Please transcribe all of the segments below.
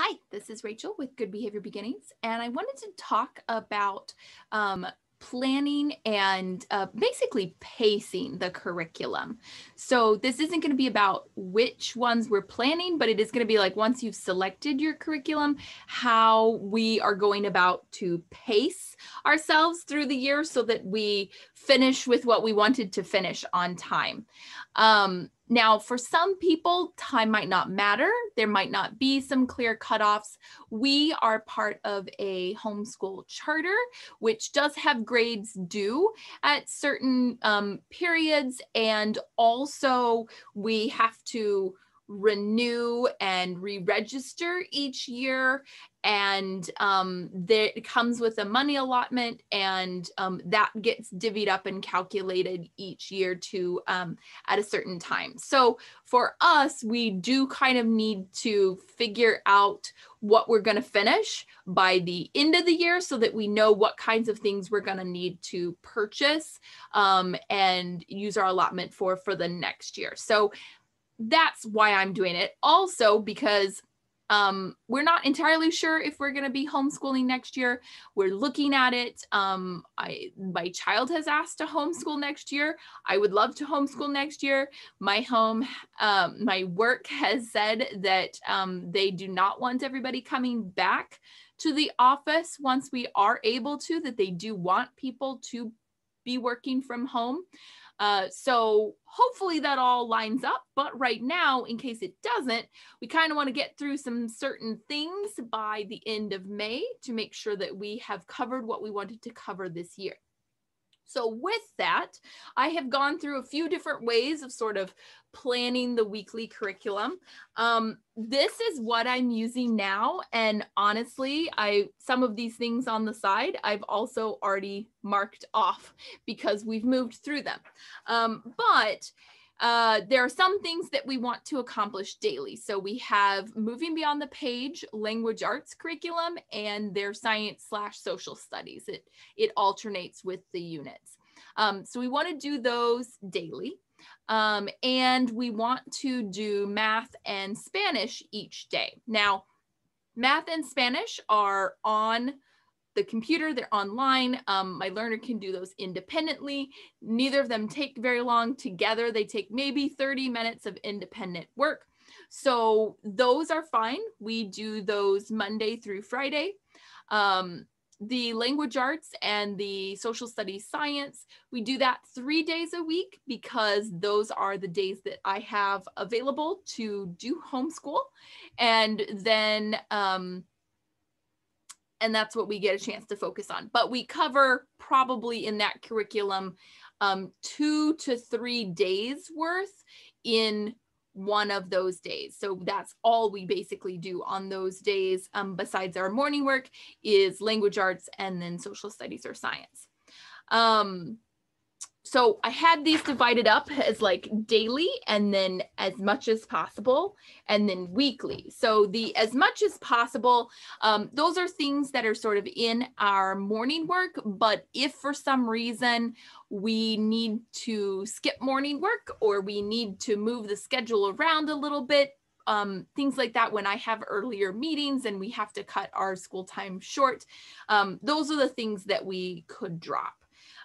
Hi, this is Rachel with Good Behavior Beginnings, and I wanted to talk about um, planning and uh, basically pacing the curriculum. So, this isn't going to be about which ones we're planning, but it is going to be like once you've selected your curriculum, how we are going about to pace ourselves through the year so that we finish with what we wanted to finish on time. Um, now, for some people, time might not matter. There might not be some clear cutoffs. We are part of a homeschool charter, which does have grades due at certain um, periods. And also, we have to renew and re-register each year. And um, there, it comes with a money allotment and um, that gets divvied up and calculated each year to um, at a certain time. So for us we do kind of need to figure out what we're going to finish by the end of the year so that we know what kinds of things we're going to need to purchase um, and use our allotment for for the next year. So that's why I'm doing it. Also, because um, we're not entirely sure if we're going to be homeschooling next year. We're looking at it. Um, I my child has asked to homeschool next year. I would love to homeschool next year. My home, um, my work has said that um, they do not want everybody coming back to the office once we are able to. That they do want people to be working from home. Uh, so hopefully that all lines up. But right now, in case it doesn't, we kind of want to get through some certain things by the end of May to make sure that we have covered what we wanted to cover this year. So, with that, I have gone through a few different ways of sort of planning the weekly curriculum. Um, this is what I'm using now. And honestly, I some of these things on the side, I've also already marked off because we've moved through them. Um, but uh, there are some things that we want to accomplish daily. So we have moving beyond the page language arts curriculum and their science slash social studies. It it alternates with the units. Um, so we want to do those daily. Um, and we want to do math and Spanish each day. Now, math and Spanish are on the computer, they're online. Um, my learner can do those independently. Neither of them take very long together. They take maybe 30 minutes of independent work. So those are fine. We do those Monday through Friday. Um, the language arts and the social studies science, we do that three days a week because those are the days that I have available to do homeschool. And then, um, and that's what we get a chance to focus on. But we cover probably in that curriculum um, two to three days worth in one of those days. So that's all we basically do on those days, um, besides our morning work, is language arts and then social studies or science. Um, so I had these divided up as like daily and then as much as possible and then weekly. So the as much as possible, um, those are things that are sort of in our morning work. But if for some reason we need to skip morning work or we need to move the schedule around a little bit, um, things like that when I have earlier meetings and we have to cut our school time short. Um, those are the things that we could drop.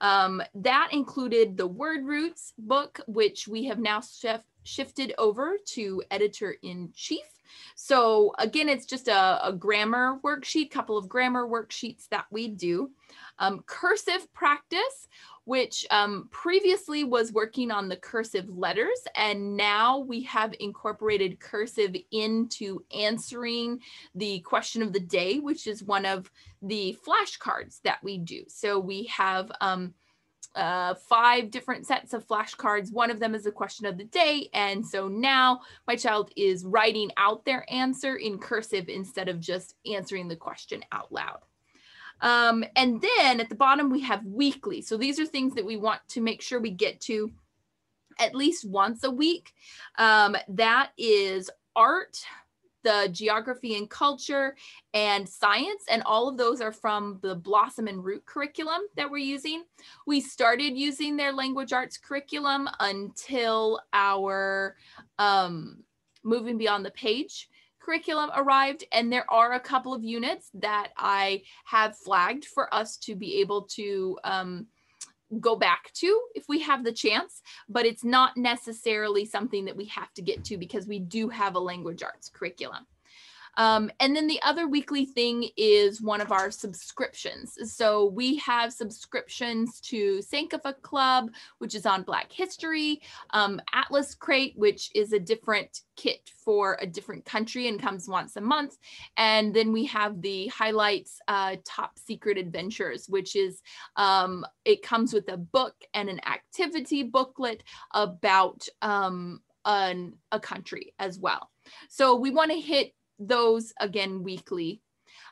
Um, that included the Word Roots book, which we have now shif shifted over to editor in chief. So again, it's just a, a grammar worksheet, couple of grammar worksheets that we do. Um, cursive practice, which um, previously was working on the cursive letters, and now we have incorporated cursive into answering the question of the day, which is one of the flashcards that we do. So we have um, uh, five different sets of flashcards. One of them is a question of the day. And so now my child is writing out their answer in cursive instead of just answering the question out loud. Um, and then at the bottom, we have weekly. So these are things that we want to make sure we get to at least once a week. Um, that is art, the geography and culture and science and all of those are from the blossom and root curriculum that we're using. We started using their language arts curriculum until our um, moving beyond the page curriculum arrived and there are a couple of units that I have flagged for us to be able to um, go back to if we have the chance, but it's not necessarily something that we have to get to because we do have a language arts curriculum. Um, and then the other weekly thing is one of our subscriptions. So we have subscriptions to Sankofa Club, which is on Black History, um, Atlas Crate, which is a different kit for a different country and comes once a month. And then we have the highlights uh, top secret adventures, which is um, it comes with a book and an activity booklet about um, an, a country as well. So we want to hit those again weekly.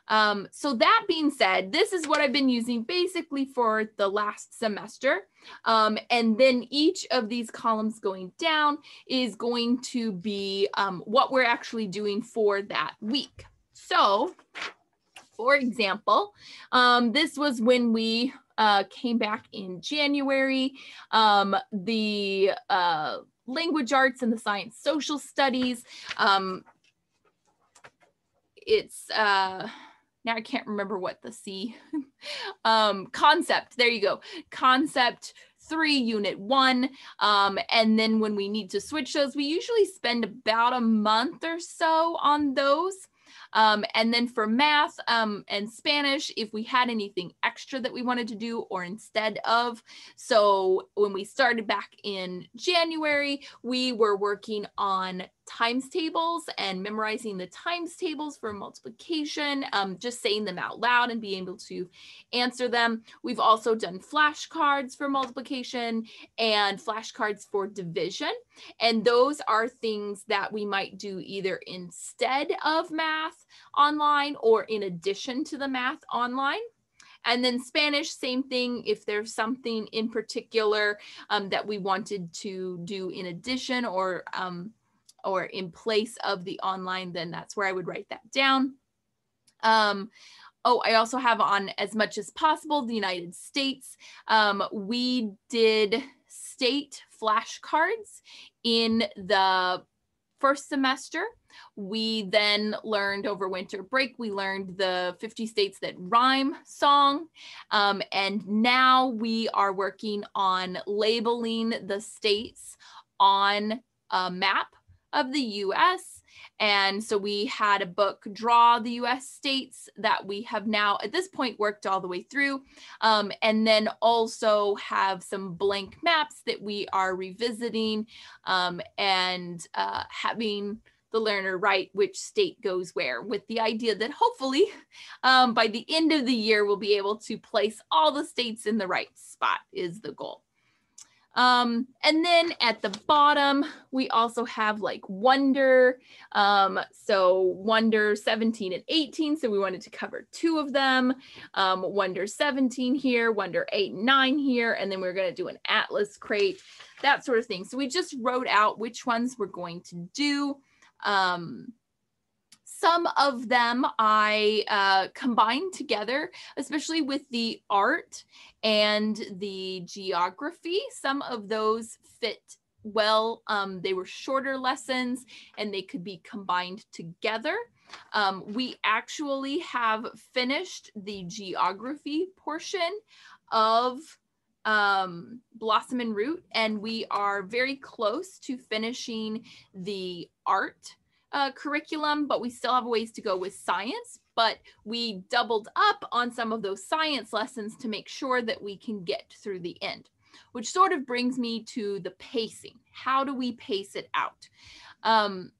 Um, so that being said, this is what I've been using basically for the last semester. Um, and then each of these columns going down is going to be um, what we're actually doing for that week. So for example, um, this was when we uh, came back in January. Um, the uh, language arts and the science social studies um, it's uh now I can't remember what the C um concept. There you go. Concept three, unit one. Um, and then when we need to switch those, we usually spend about a month or so on those. Um, and then for math um, and Spanish, if we had anything extra that we wanted to do or instead of. So when we started back in January, we were working on times tables and memorizing the times tables for multiplication, um, just saying them out loud and being able to answer them. We've also done flashcards for multiplication and flashcards for division. And those are things that we might do either instead of math online or in addition to the math online. And then Spanish, same thing. If there's something in particular um, that we wanted to do in addition or um, or in place of the online, then that's where I would write that down. Um, oh, I also have on as much as possible the United States. Um, we did state flashcards in the first semester. We then learned over winter break, we learned the 50 states that rhyme song. Um, and now we are working on labeling the states on a map of the US. And so we had a book, Draw the US States, that we have now at this point worked all the way through. Um, and then also have some blank maps that we are revisiting um, and uh, having the learner write which state goes where with the idea that hopefully um, by the end of the year we'll be able to place all the states in the right spot is the goal. Um, and then at the bottom, we also have like Wonder. Um, so Wonder 17 and 18. So we wanted to cover two of them. Um, Wonder 17 here, Wonder 8 and 9 here. And then we're going to do an Atlas crate, that sort of thing. So we just wrote out which ones we're going to do. Um, some of them I uh, combined together, especially with the art and the geography. Some of those fit well. Um, they were shorter lessons and they could be combined together. Um, we actually have finished the geography portion of um, Blossom and Root, and we are very close to finishing the art uh, curriculum, but we still have ways to go with science. But we doubled up on some of those science lessons to make sure that we can get through the end, which sort of brings me to the pacing. How do we pace it out? Um,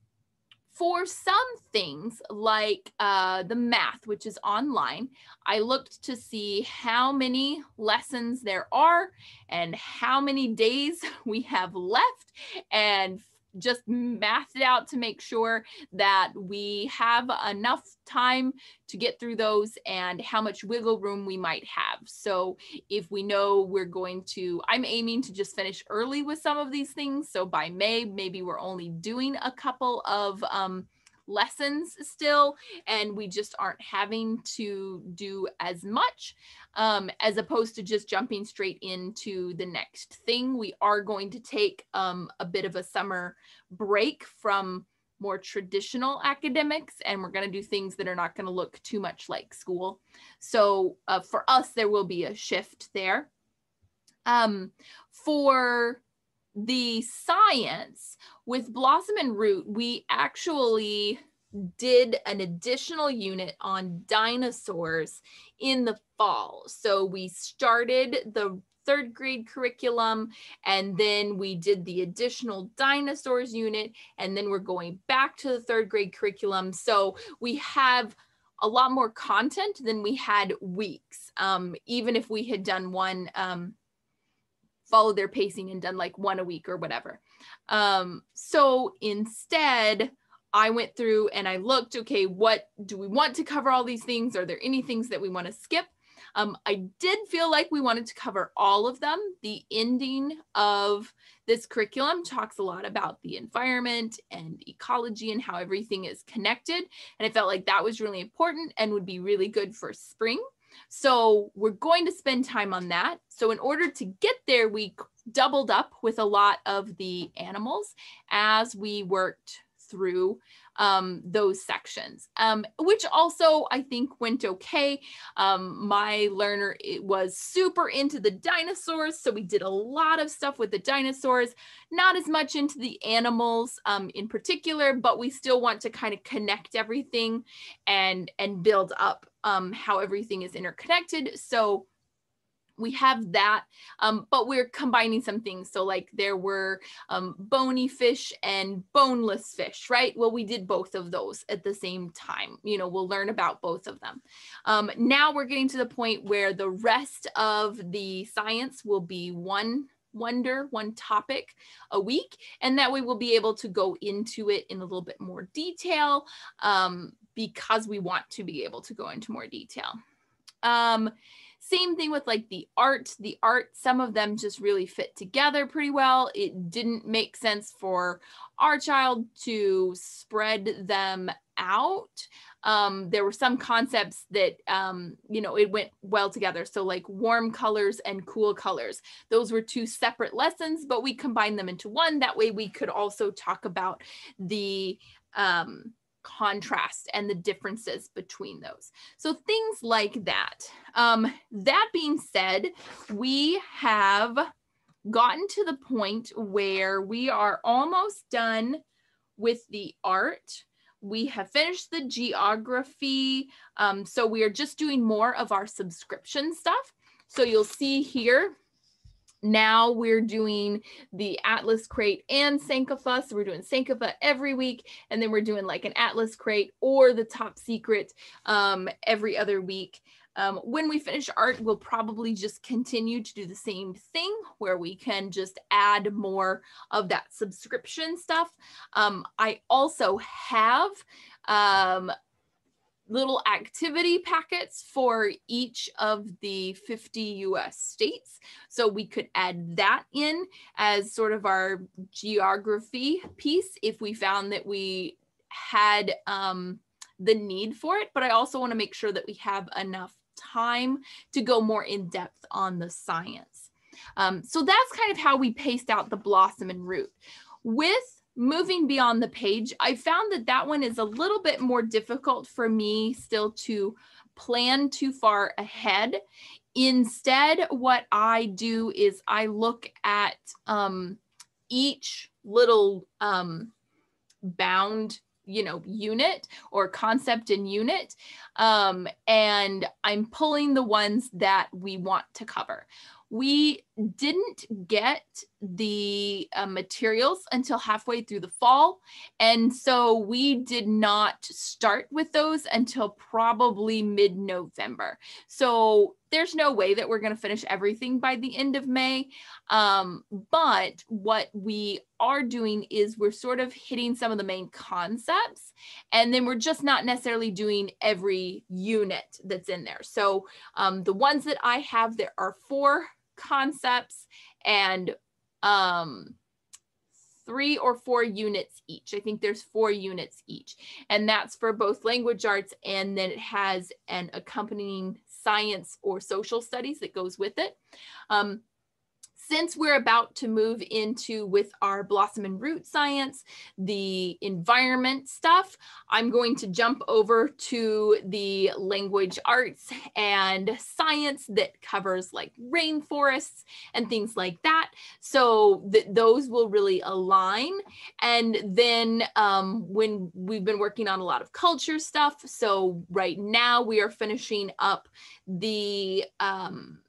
for some things like uh, the math, which is online, I looked to see how many lessons there are and how many days we have left and just math it out to make sure that we have enough time to get through those and how much wiggle room we might have. So if we know we're going to, I'm aiming to just finish early with some of these things. So by May, maybe we're only doing a couple of um, lessons still and we just aren't having to do as much um, as opposed to just jumping straight into the next thing we are going to take um, a bit of a summer break from more traditional academics and we're going to do things that are not going to look too much like school. So uh, for us, there will be a shift there. Um, for the science with Blossom and Root, we actually did an additional unit on dinosaurs in the fall. So we started the third grade curriculum and then we did the additional dinosaurs unit and then we're going back to the third grade curriculum. So we have a lot more content than we had weeks. Um, even if we had done one, um, follow their pacing and done like one a week or whatever. Um, so instead, I went through and I looked, okay, what do we want to cover all these things? Are there any things that we want to skip? Um, I did feel like we wanted to cover all of them. The ending of this curriculum talks a lot about the environment and ecology and how everything is connected. And I felt like that was really important and would be really good for spring. So we're going to spend time on that. So in order to get there, we doubled up with a lot of the animals as we worked through um, those sections, um, which also I think went okay. Um, my learner was super into the dinosaurs, so we did a lot of stuff with the dinosaurs, not as much into the animals um, in particular, but we still want to kind of connect everything and and build up um, how everything is interconnected. So we have that, um, but we're combining some things. So like there were um, bony fish and boneless fish, right? Well, we did both of those at the same time. You know, we'll learn about both of them. Um, now we're getting to the point where the rest of the science will be one wonder, one topic a week. And that way we'll be able to go into it in a little bit more detail um, because we want to be able to go into more detail. Um, same thing with like the art. The art, some of them just really fit together pretty well. It didn't make sense for our child to spread them out. Um, there were some concepts that, um, you know, it went well together. So, like warm colors and cool colors, those were two separate lessons, but we combined them into one. That way, we could also talk about the um, contrast and the differences between those. So things like that. Um, that being said, we have gotten to the point where we are almost done with the art. We have finished the geography. Um, so we are just doing more of our subscription stuff. So you'll see here, now we're doing the Atlas crate and Sankofa. So we're doing Sankofa every week, and then we're doing like an Atlas crate or the top secret um, every other week. Um, when we finish art, we'll probably just continue to do the same thing where we can just add more of that subscription stuff. Um, I also have um, little activity packets for each of the 50 US states. So we could add that in as sort of our geography piece if we found that we had um, the need for it. But I also want to make sure that we have enough time to go more in depth on the science. Um, so that's kind of how we paced out the blossom and root. With moving beyond the page, I found that that one is a little bit more difficult for me still to plan too far ahead. Instead, what I do is I look at um, each little um, bound you know unit or concept and unit um, and i'm pulling the ones that we want to cover we didn't get the uh, materials until halfway through the fall. And so we did not start with those until probably mid November. So there's no way that we're going to finish everything by the end of May. Um, but what we are doing is we're sort of hitting some of the main concepts, and then we're just not necessarily doing every unit that's in there. So um, the ones that I have, there are four concepts and um, three or four units each. I think there's four units each. And that's for both language arts and then it has an accompanying science or social studies that goes with it. Um, since we're about to move into with our blossom and root science the environment stuff i'm going to jump over to the language arts and science that covers like rainforests and things like that. So that those will really align. And then um, when we've been working on a lot of culture stuff so right now we are finishing up the um,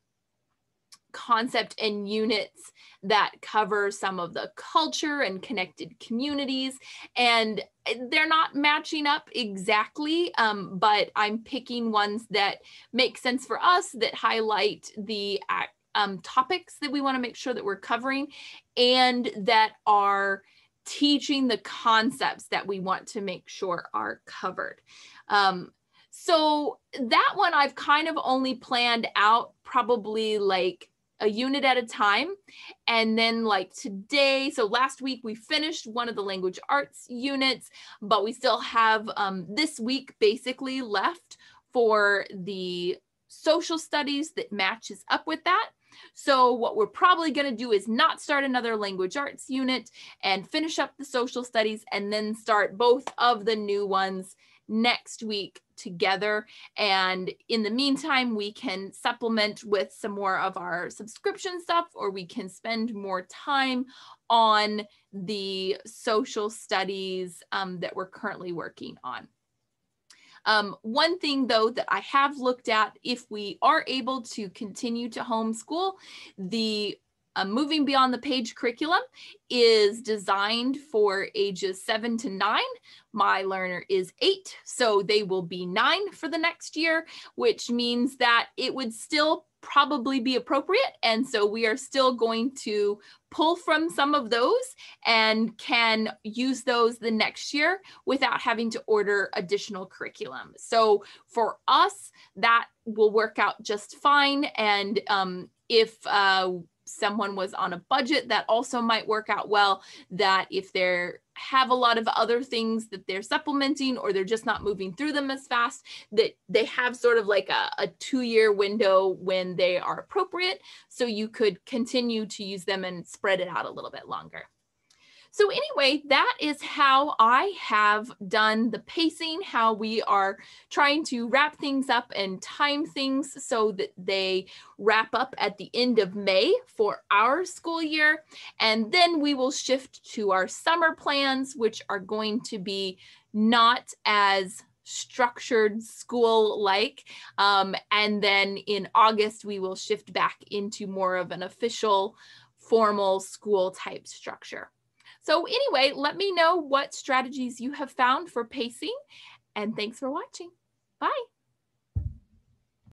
concept and units that cover some of the culture and connected communities. And they're not matching up exactly, um, but I'm picking ones that make sense for us that highlight the um, topics that we want to make sure that we're covering and that are teaching the concepts that we want to make sure are covered. Um, so that one I've kind of only planned out probably like a unit at a time. And then, like today, so last week we finished one of the language arts units, but we still have um, this week basically left for the social studies that matches up with that. So, what we're probably going to do is not start another language arts unit and finish up the social studies and then start both of the new ones next week together. And in the meantime, we can supplement with some more of our subscription stuff, or we can spend more time on the social studies um, that we're currently working on. Um, one thing though that I have looked at, if we are able to continue to homeschool, the uh, Moving Beyond the Page curriculum is designed for ages seven to nine. My learner is eight, so they will be nine for the next year, which means that it would still probably be appropriate. And so we are still going to pull from some of those and can use those the next year without having to order additional curriculum. So for us, that will work out just fine. And um, if uh, someone was on a budget that also might work out well that if they're have a lot of other things that they're supplementing or they're just not moving through them as fast that they have sort of like a, a two year window when they are appropriate. So you could continue to use them and spread it out a little bit longer so anyway, that is how I have done the pacing, how we are trying to wrap things up and time things so that they wrap up at the end of May for our school year. And then we will shift to our summer plans, which are going to be not as structured school like. Um, and then in August, we will shift back into more of an official formal school type structure. So anyway, let me know what strategies you have found for pacing and thanks for watching. Bye.